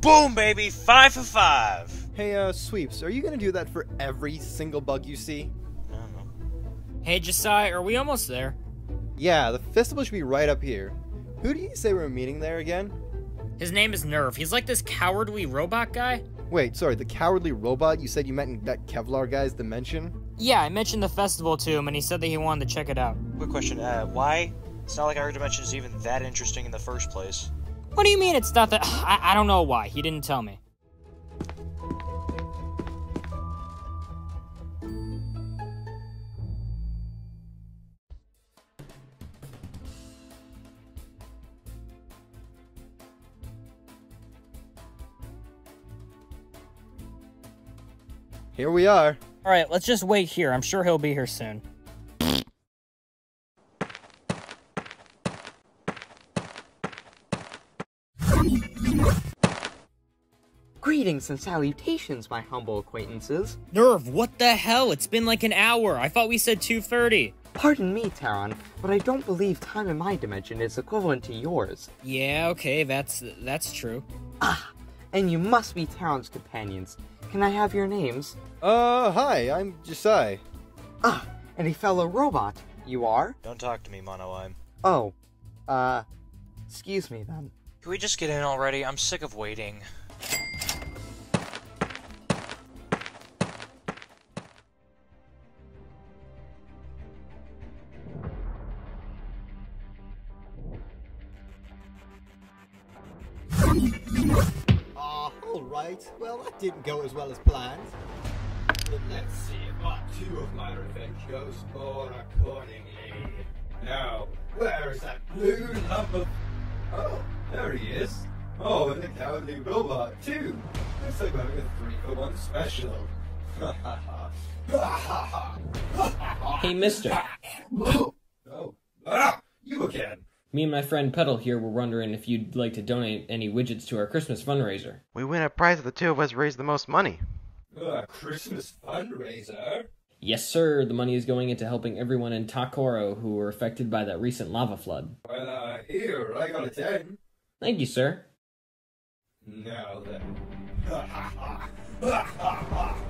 Boom, baby! Five for five! Hey, uh, Sweeps, are you gonna do that for every single bug you see? I don't know. Hey, Jassai, are we almost there? Yeah, the festival should be right up here. Who do you say we're meeting there again? His name is Nerve. He's like this cowardly robot guy. Wait, sorry, the cowardly robot you said you met in that Kevlar guy's dimension? Yeah, I mentioned the festival to him, and he said that he wanted to check it out. Quick question, uh, why? It's not like our dimension is even that interesting in the first place. What do you mean it's not that? I, I don't know why. He didn't tell me. Here we are. All right, let's just wait here. I'm sure he'll be here soon. Greetings and salutations, my humble acquaintances. Nerve, what the hell? It's been like an hour. I thought we said 2:30. Pardon me, Terron, but I don't believe time in my dimension is equivalent to yours. Yeah, okay, that's that's true. Ah, and you must be Terron's companions. Can I have your names? Uh, hi, I'm Jassai. Ah, and a fellow robot. You are? Don't talk to me, Mono I'm. Oh, uh, excuse me then. Can we just get in already? I'm sick of waiting. Ah, alright. Well, that didn't go as well as planned. Let's see if part two of my revenge goes more accordingly. Now, where is that blue lump of... Oh, there he is. Oh, and the cowardly robot, too. Looks like we're having a three-for-one special. Ha ha ha. Ha ha ha. Hey, mister. Oh, ah, you again. Me and my friend Petal here were wondering if you'd like to donate any widgets to our Christmas fundraiser. We win a prize if the two of us raise the most money. A Christmas fundraiser? Yes, sir. The money is going into helping everyone in Ta-Koro who were affected by that recent lava flood. Well, uh, here, I got a ten. Thank you, sir. Now then.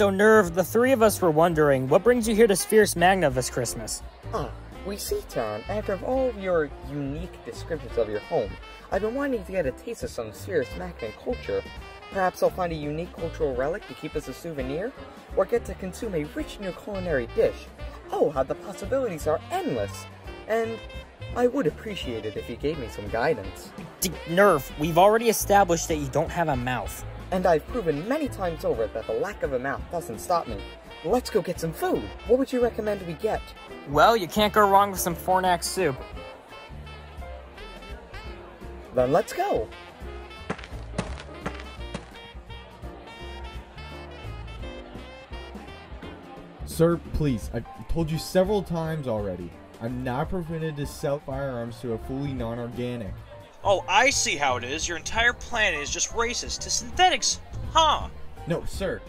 So, Nerve, the three of us were wondering, what brings you here to Spherus Magna this Christmas? Ah, we see, Tom, after all of your unique descriptions of your home, I've been wanting to get a taste of some serious Magnan culture. Perhaps I'll find a unique cultural relic to keep as a souvenir, or get to consume a rich new culinary dish. Oh, how the possibilities are endless! And I would appreciate it if you gave me some guidance. D- Nerve, we've already established that you don't have a mouth. And I've proven many times over that the lack of a mouth doesn't stop me. Let's go get some food. What would you recommend we get? Well, you can't go wrong with some Fornax soup. Then let's go. Sir, please, I've told you several times already. I'm not permitted to sell firearms to a fully non-organic. Oh, I see how it is. Your entire planet is just racist to synthetics. Huh? No, sir.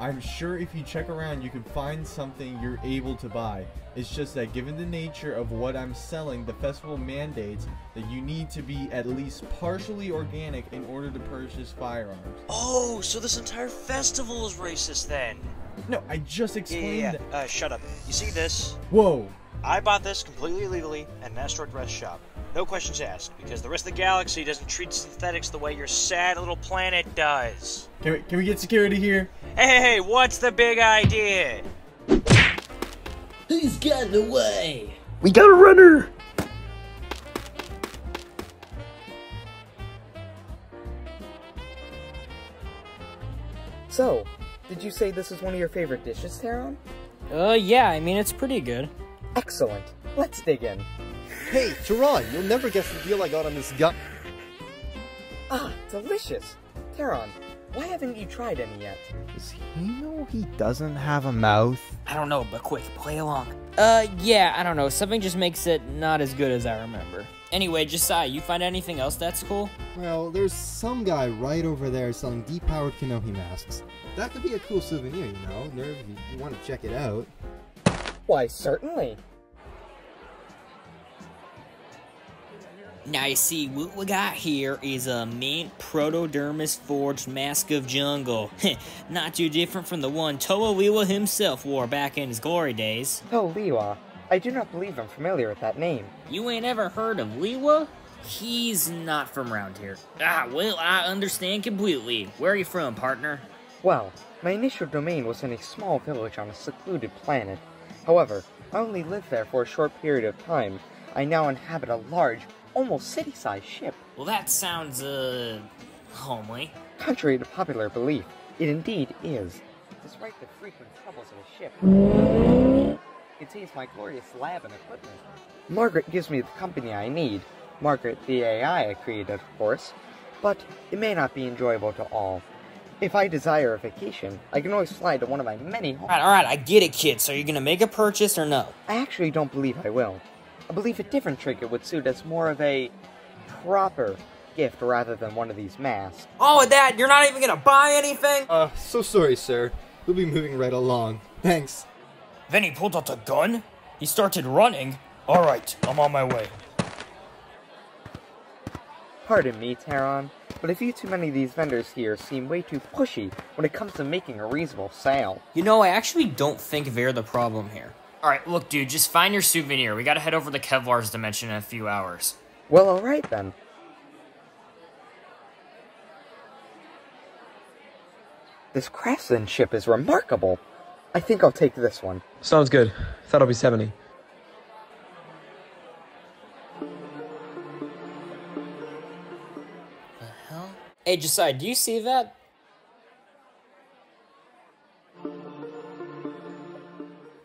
I'm sure if you check around, you can find something you're able to buy. It's just that given the nature of what I'm selling, the festival mandates that you need to be at least partially organic in order to purchase firearms. Oh, so this entire festival is racist then? No, I just Yeah, explained yeah, that. yeah. Uh, shut up. You see this? Whoa. I bought this completely legally at an asteroid rest shop. No questions asked, because the rest of the galaxy doesn't treat synthetics the way your sad little planet does. Can we, can we get security here? Hey, hey, hey, what's the big idea? Who's gotten away? We got a runner! So, did you say this is one of your favorite dishes, Terron? Uh, yeah, I mean, it's pretty good. Excellent. Let's dig in. Hey, Terron, you'll never guess the deal I got on this gun. Ah, delicious. Terron, why haven't you tried any yet? Does he know he doesn't have a mouth? I don't know, but quick, play along. Uh, yeah, I don't know. Something just makes it not as good as I remember. Anyway, Jassai, you find anything else that's cool? Well, there's some guy right over there selling depowered Kanohi masks. That could be a cool souvenir, you know. Nerve, you, you want to check it out. Why, certainly. Now you see, what we got here is a mint protodermis forged mask of jungle. Not too different from the one Toa Lewa himself wore back in his glory days. Oh, Lewa. I do not believe I'm familiar with that name. You ain't ever heard of Lewa? He's not from around here. Ah, well, I understand completely. Where are you from, partner? Well, my initial domain was in a small village on a secluded planet. However, I only lived there for a short period of time. I now inhabit a large, almost city-sized ship. Well, that sounds, uh, homely. Contrary to popular belief, it indeed is. Despite the frequent troubles of a ship, contains my glorious lab and equipment. Margaret gives me the company I need. Margaret, the AI I created, of course. But it may not be enjoyable to all. If I desire a vacation, I can always fly to one of my many homes. Alright, alright, I get it, kid. So you're gonna make a purchase or no? I actually don't believe I will. I believe a different trinket would suit as more of a proper gift rather than one of these masks. Oh, with that, you're not even gonna buy anything? Uh, so sorry, sir. We'll be moving right along. Thanks. Then he pulled out a gun. He started running. All right, I'm on my way. Pardon me, Terron, but a few too many of these vendors here seem way too pushy when it comes to making a reasonable sale. You know, I actually don't think they're the problem here. Alright, look, dude, just find your souvenir. We gotta head over to Kevlar's dimension in a few hours. Well, alright then. This craftsmanship is remarkable. I think I'll take this one. Sounds good. That'll be 70. Hey, Jassai, do you see that?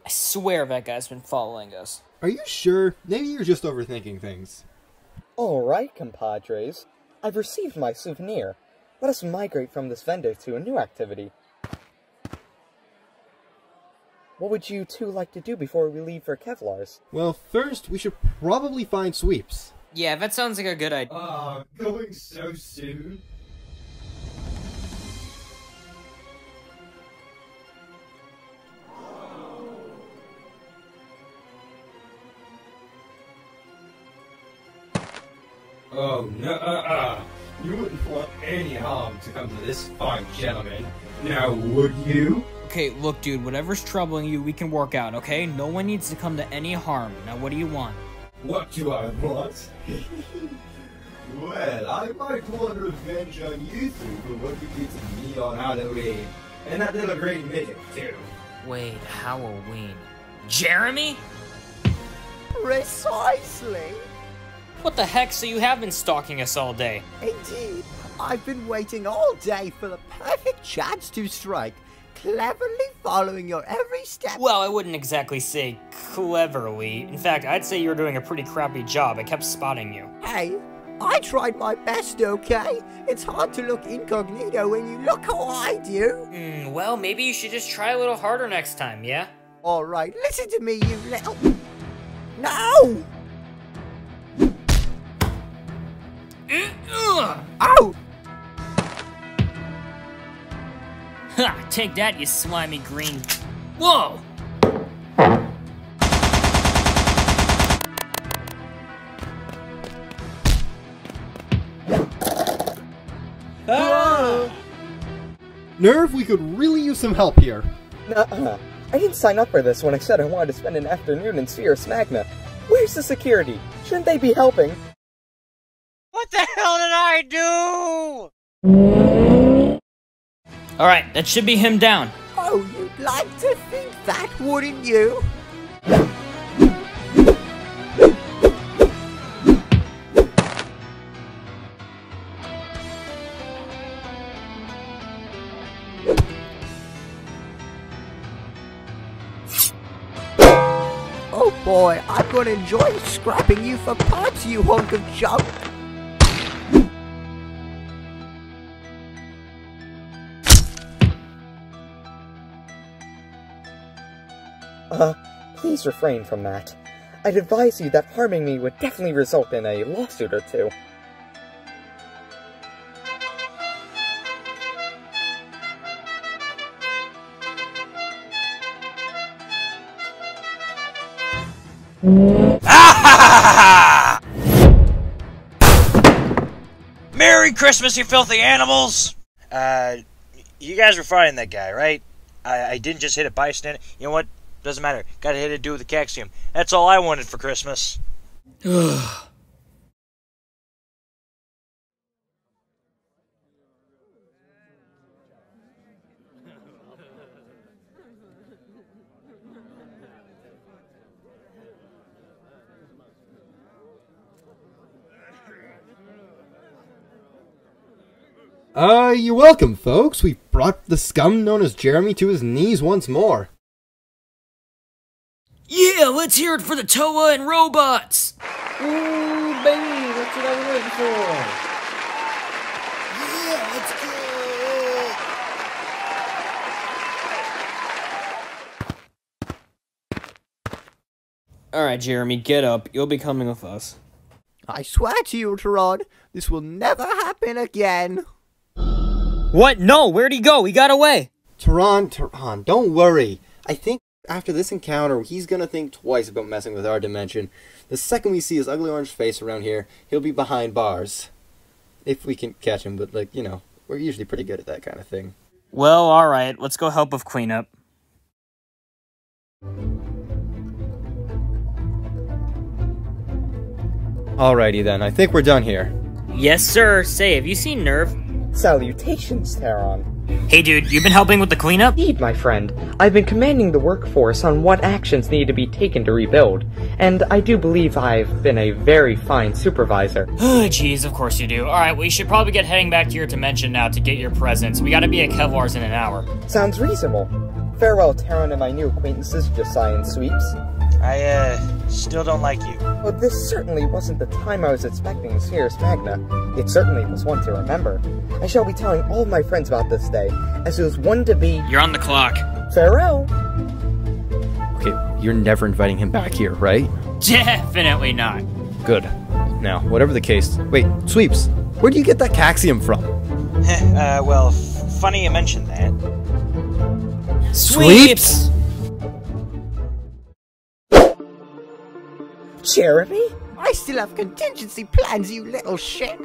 I swear that guy's been following us. Are you sure? Maybe you're just overthinking things. Alright, compadres. I've received my souvenir. Let us migrate from this vendor to a new activity. What would you two like to do before we leave for Kevlar's? Well, first, we should probably find sweeps. Yeah, that sounds like a good idea. Ah, going so soon? Oh, no, uh, uh. You wouldn't want any harm to come to this fine gentleman. Now, would you? Okay, look, dude, whatever's troubling you, we can work out, okay? No one needs to come to any harm. Now, what do you want? What do I want? well, I might want revenge on you three for what you did to me on Halloween. And that little green midget, too. Wait, Halloween. Jeremy? Precisely. What the heck? So you have been stalking us all day? Indeed. I've been waiting all day for the perfect chance to strike, cleverly following your every step. Well, I wouldn't exactly say cleverly. In fact, I'd say you're doing a pretty crappy job. I kept spotting you. Hey, I tried my best, okay? It's hard to look incognito when you look how I do. Hmm, well, maybe you should just try a little harder next time, yeah? Alright, listen to me, you little... No! Oh! Ha! Take that, you slimy green. Whoa! Ah! Nerve, we could really use some help here. Nuh-uh. I didn't sign up for this when I said I wanted to spend an afternoon in Spherus Magna. Where's the security? Shouldn't they be helping? What the hell did I do? Alright, that should be him down. Oh, you'd like to think that, wouldn't you? Oh boy, I'm gonna enjoy scrapping you for parts, you hunk of junk. Uh, please refrain from that. I'd advise you that harming me would definitely result in a lawsuit or two. Merry Christmas, you filthy animals! Uh, you guys were fighting that guy, right? I, I didn't just hit a bystander. You know what? Doesn't matter. Got a hit to do with the Caxium. That's all I wanted for Christmas. Uh, you're welcome, folks. We brought the scum known as Jeremy to his knees once more. Yeah, let's hear it for the Toa and robots! Ooh, baby, that's what I was waiting for. Yeah, let's go. Alright, Jeremy, get up. You'll be coming with us. I swear to you, Terron, this will never happen again. What? No, where'd he go? He got away. Terron, Terron, don't worry. I think after this encounter, he's gonna think twice about messing with our dimension. The second we see his ugly orange face around here, he'll be behind bars. If we can catch him, but like, you know, we're usually pretty good at that kind of thing. Well, alright, let's go help with cleanup. Alrighty then, I think we're done here. Yes, sir. Say, have you seen Nerve? Salutations, Terron. Hey, dude, you've been helping with the cleanup? Indeed, my friend. I've been commanding the workforce on what actions need to be taken to rebuild, and I do believe I've been a very fine supervisor. Oh, jeez, of course you do. Alright, we should probably get heading back to your dimension now to get your presents. We gotta be at Kevlar's in an hour. Sounds reasonable. Farewell, Terron and my new acquaintances, Jassai and Sweeps. I, uh, still don't like you. Well, this certainly wasn't the time I was expecting Spherus Magna. It certainly was one to remember. I shall be telling all my friends about this day, as it was one to be... You're on the clock. Farewell! Okay, you're never inviting him back here, right? Definitely not. Good. Now, whatever the case. Wait, Sweeps, where do you get that Caxium from? uh, well, funny you mentioned that. Sweeps! Jeremy? I still have contingency plans, you little shit.